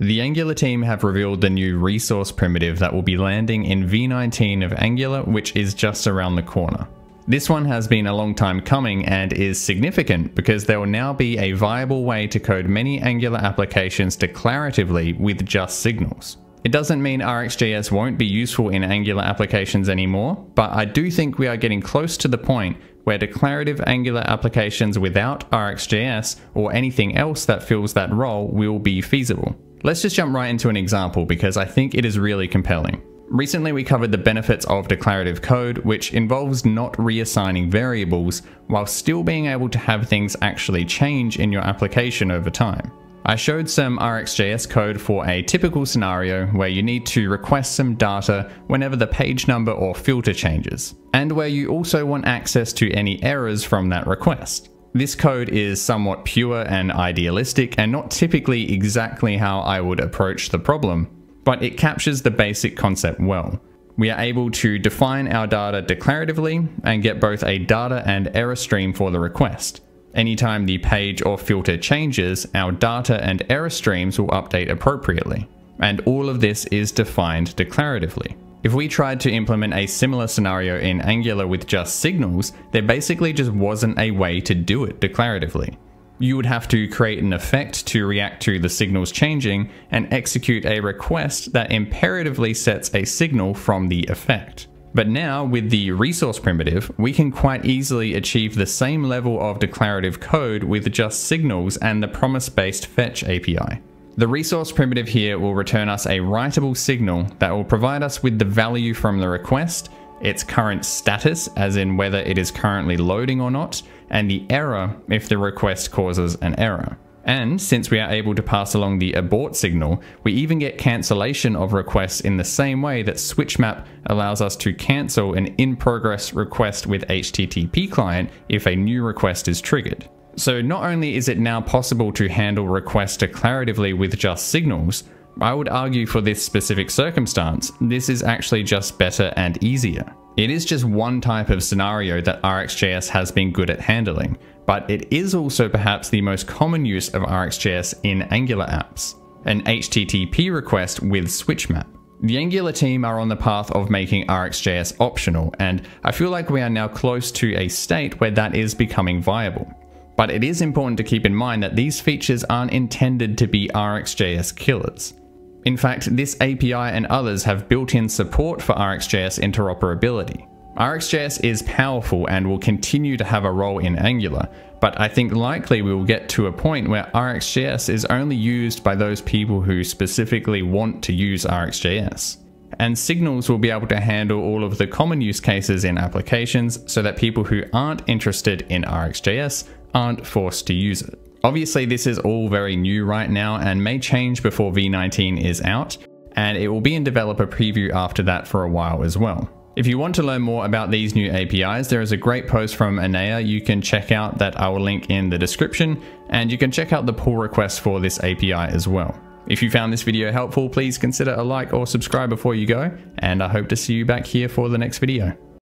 The Angular team have revealed the new resource primitive that will be landing in V19 of Angular, which is just around the corner. This one has been a long time coming and is significant because there will now be a viable way to code many Angular applications declaratively with just signals. It doesn't mean RxJS won't be useful in Angular applications anymore, but I do think we are getting close to the point where declarative Angular applications without RxJS or anything else that fills that role will be feasible. Let's just jump right into an example because I think it is really compelling. Recently we covered the benefits of declarative code, which involves not reassigning variables while still being able to have things actually change in your application over time. I showed some RxJS code for a typical scenario where you need to request some data whenever the page number or filter changes, and where you also want access to any errors from that request. This code is somewhat pure and idealistic and not typically exactly how I would approach the problem, but it captures the basic concept well. We are able to define our data declaratively and get both a data and error stream for the request. Anytime the page or filter changes, our data and error streams will update appropriately. And all of this is defined declaratively. If we tried to implement a similar scenario in Angular with just signals, there basically just wasn't a way to do it declaratively. You would have to create an effect to react to the signals changing and execute a request that imperatively sets a signal from the effect. But now, with the resource primitive, we can quite easily achieve the same level of declarative code with just signals and the promise-based fetch API. The resource primitive here will return us a writable signal that will provide us with the value from the request, its current status, as in whether it is currently loading or not, and the error if the request causes an error. And since we are able to pass along the abort signal, we even get cancellation of requests in the same way that SwitchMap allows us to cancel an in-progress request with HTTP client if a new request is triggered. So not only is it now possible to handle requests declaratively with just signals, I would argue for this specific circumstance, this is actually just better and easier. It is just one type of scenario that RxJS has been good at handling, but it is also perhaps the most common use of RxJS in Angular apps, an HTTP request with SwitchMap. The Angular team are on the path of making RxJS optional, and I feel like we are now close to a state where that is becoming viable. But it is important to keep in mind that these features aren't intended to be RxJS killers. In fact, this API and others have built-in support for RxJS interoperability. RxJS is powerful and will continue to have a role in Angular, but I think likely we will get to a point where RxJS is only used by those people who specifically want to use RxJS. And Signals will be able to handle all of the common use cases in applications so that people who aren't interested in RxJS aren't forced to use it. Obviously, this is all very new right now and may change before V19 is out, and it will be in developer preview after that for a while as well. If you want to learn more about these new APIs, there is a great post from Enea you can check out that I will link in the description, and you can check out the pull request for this API as well. If you found this video helpful, please consider a like or subscribe before you go, and I hope to see you back here for the next video.